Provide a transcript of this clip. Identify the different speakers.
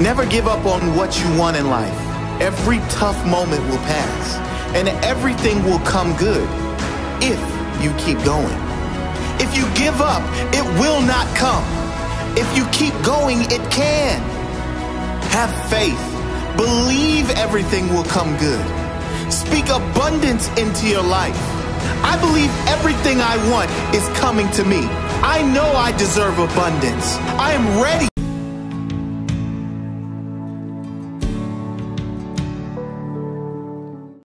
Speaker 1: Never give up on what you want in life. Every tough moment will pass, and everything will come good if you keep going. If you give up, it will not come. If you keep going, it can. Have faith. Believe everything will come good. Speak abundance into your life. I believe everything I want is coming to me. I know I deserve abundance. I am ready.